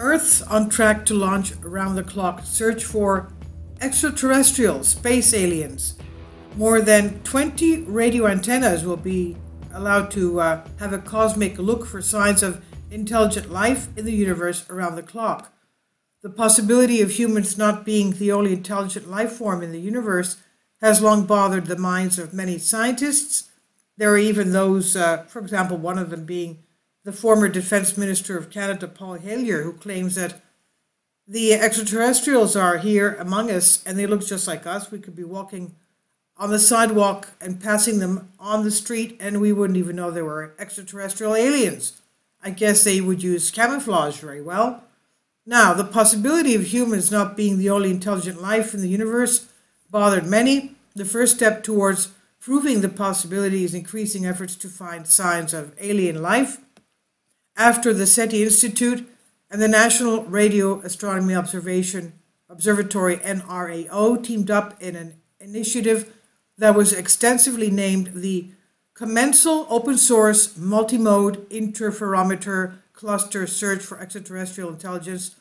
Earth's on track to launch around the clock search for extraterrestrial space aliens. More than 20 radio antennas will be allowed to uh, have a cosmic look for signs of intelligent life in the universe around the clock. The possibility of humans not being the only intelligent life form in the universe has long bothered the minds of many scientists. There are even those, uh, for example, one of them being the former Defense Minister of Canada, Paul Hellyer, who claims that the extraterrestrials are here among us and they look just like us. We could be walking on the sidewalk and passing them on the street and we wouldn't even know they were extraterrestrial aliens. I guess they would use camouflage very well. Now, the possibility of humans not being the only intelligent life in the universe bothered many. The first step towards proving the possibility is increasing efforts to find signs of alien life. After the SETI Institute and the National Radio Astronomy Observation Observatory NRAO teamed up in an initiative that was extensively named the Commensal Open Source Multimode Interferometer Cluster Search for Extraterrestrial Intelligence.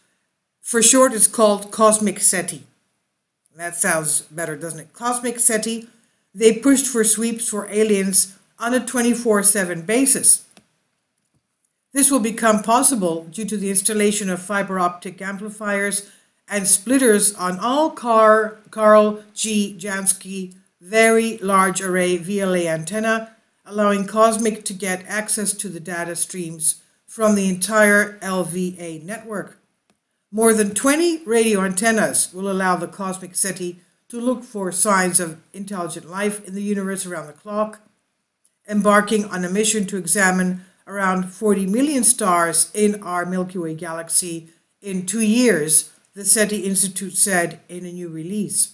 For short, it's called Cosmic SETI. That sounds better, doesn't it? Cosmic SETI. They pushed for sweeps for aliens on a 24 7 basis. This will become possible due to the installation of fiber optic amplifiers and splitters on all Car Carl G. Jansky Very Large Array VLA antenna, allowing Cosmic to get access to the data streams from the entire LVA network. More than 20 radio antennas will allow the Cosmic SETI to look for signs of intelligent life in the universe around the clock, embarking on a mission to examine around 40 million stars in our Milky Way galaxy in two years, the SETI Institute said in a new release.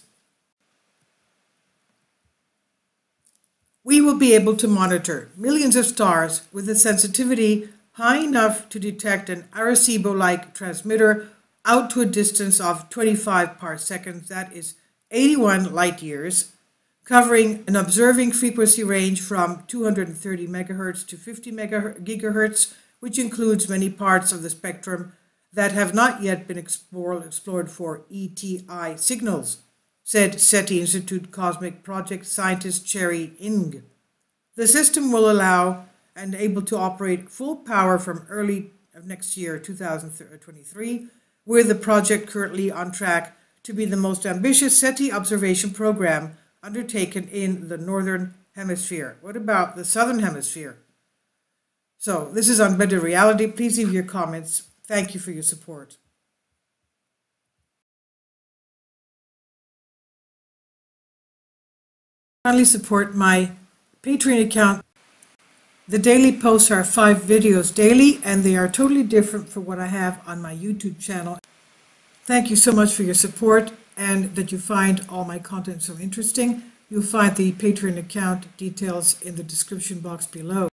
We will be able to monitor millions of stars with a sensitivity high enough to detect an Arecibo like transmitter out to a distance of 25 parseconds, that is 81 light years, covering an observing frequency range from 230 megahertz to 50 gigahertz, which includes many parts of the spectrum that have not yet been explored, explored for ETI signals, said SETI Institute Cosmic Project scientist Cherry Ng. The system will allow and able to operate full power from early of next year, 2023, with the project currently on track to be the most ambitious SETI observation program undertaken in the northern hemisphere. What about the southern hemisphere? So this is Unbended Reality. Please leave your comments. Thank you for your support. Kindly support my Patreon account. The daily posts are five videos daily, and they are totally different from what I have on my YouTube channel. Thank you so much for your support and that you find all my content so interesting. You'll find the Patreon account details in the description box below.